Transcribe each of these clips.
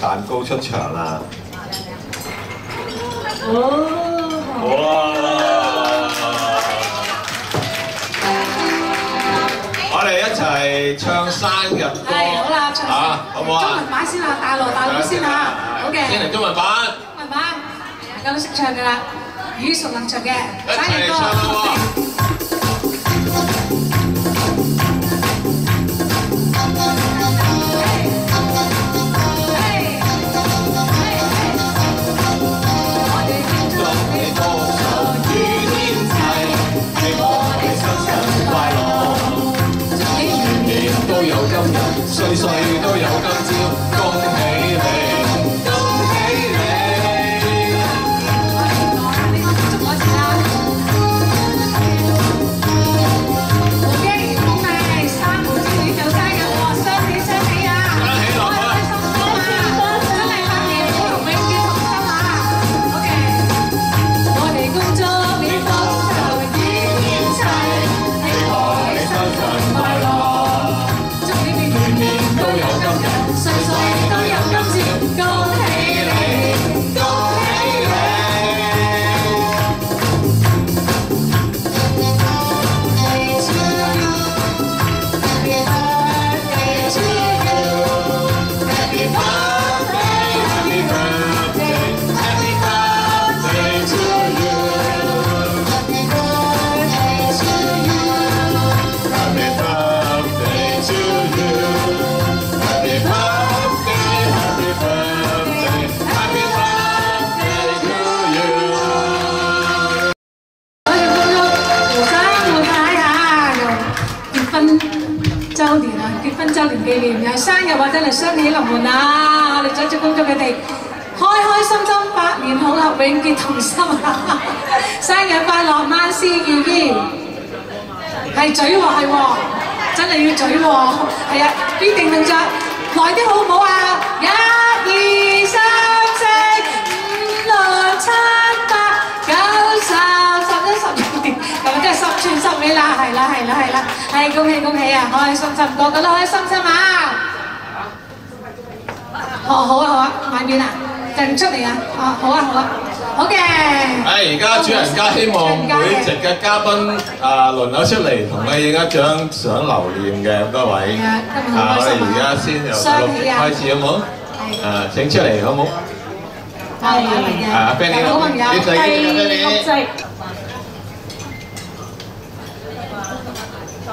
蛋糕出場啦！哦，哇！我哋一齊唱生日歌，係好啦，唱啊，好唔好啊？中文？版先啦，大鑼大鼓先啦，好嘅，先嚟中文版，中文版，大家都識唱噶啦，耳熟能詳嘅。一生日歌。年啊，結婚週年紀念又生日或者嚟雙喜臨門啊！我哋再次恭祝佢哋開開心心，百年好合，永結同心啊！生日快樂，萬事如意。係嘴喎，係喎，真係要嘴喎，係啊！必定動作，來啲好唔好啊？一、二、三、四、五、六、七、系啦，系啦，系啦，系恭喜恭喜啊！开心心，个个都开心心啊！哦，好啊，好啊，买面啊，定出嚟啊！哦，好啊，好啊，好嘅。诶，而家主人家希望每席嘅嘉宾啊轮流出嚟同你影一张相留念嘅咁多位。系啊今日好啊，我开心啊哋而家先由双喜啊开始好冇？系诶，请出嚟好冇？系系嘅，啊，Benny，好朋友，你仔 哦，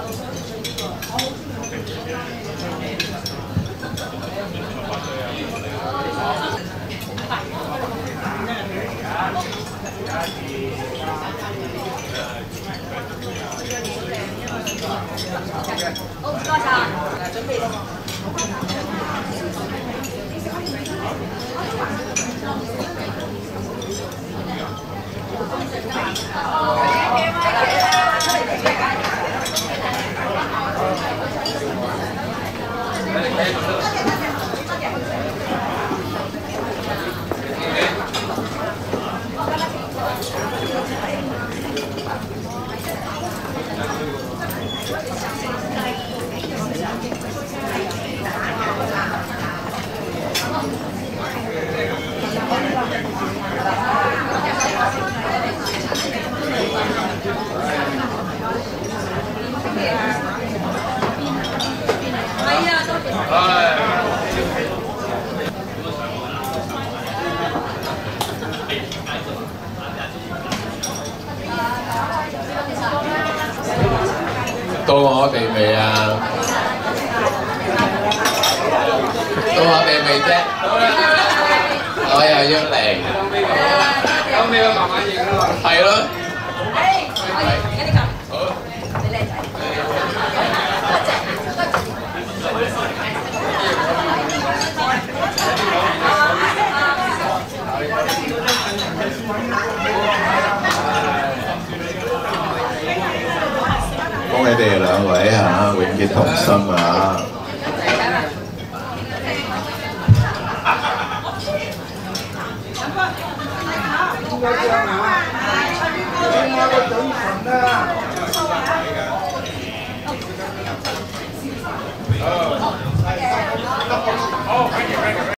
多少？来准。到我哋未啊？到我哋未啫？我又要嚟。咁你要慢慢影咯。系咯。好。 你哋兩位嚇，永結同心啊